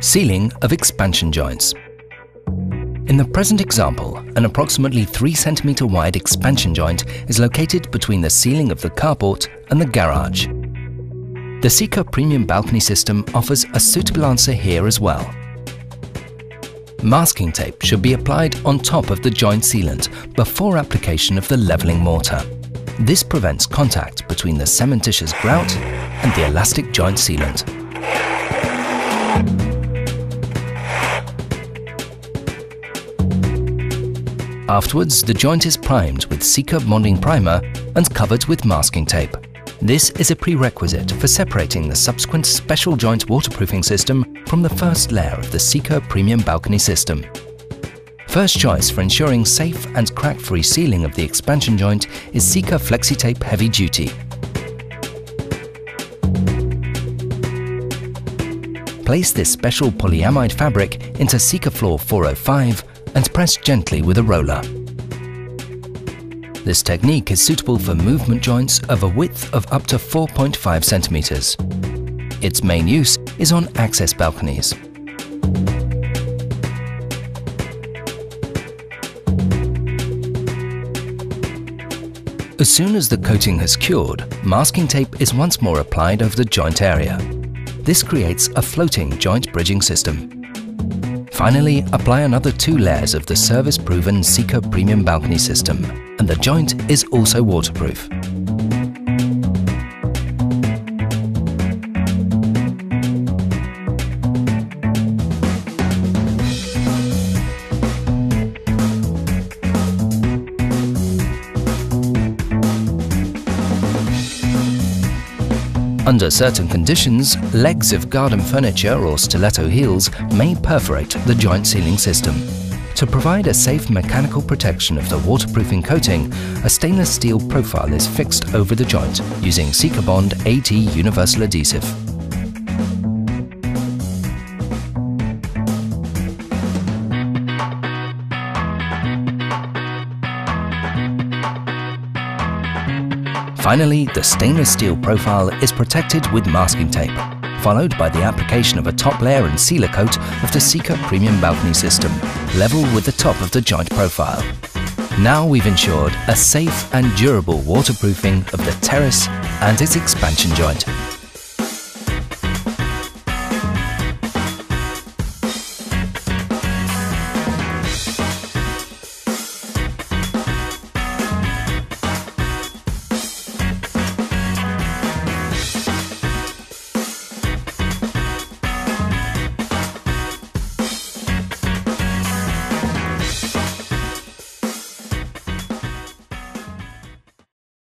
Sealing of expansion joints. In the present example, an approximately 3 cm wide expansion joint is located between the ceiling of the carport and the garage. The Sika Premium Balcony system offers a suitable answer here as well. Masking tape should be applied on top of the joint sealant before application of the levelling mortar. This prevents contact between the cementitious grout and the elastic joint sealant. Afterwards, the joint is primed with Sika bonding primer and covered with masking tape. This is a prerequisite for separating the subsequent special joint waterproofing system from the first layer of the Sika Premium Balcony system. First choice for ensuring safe and crack-free sealing of the expansion joint is Sika FlexiTape Heavy Duty. Place this special polyamide fabric into Sikafloor 405 and press gently with a roller. This technique is suitable for movement joints of a width of up to 4.5 centimeters. Its main use is on access balconies. As soon as the coating has cured, masking tape is once more applied over the joint area. This creates a floating joint bridging system. Finally, apply another two layers of the service-proven Sika Premium Balcony system, and the joint is also waterproof. Under certain conditions, legs of garden furniture or stiletto heels may perforate the joint sealing system. To provide a safe mechanical protection of the waterproofing coating, a stainless steel profile is fixed over the joint using Sikabond AT Universal Adhesive. Finally, the stainless steel profile is protected with masking tape, followed by the application of a top layer and sealer coat of the Sika Premium Balcony system, level with the top of the joint profile. Now we've ensured a safe and durable waterproofing of the terrace and its expansion joint.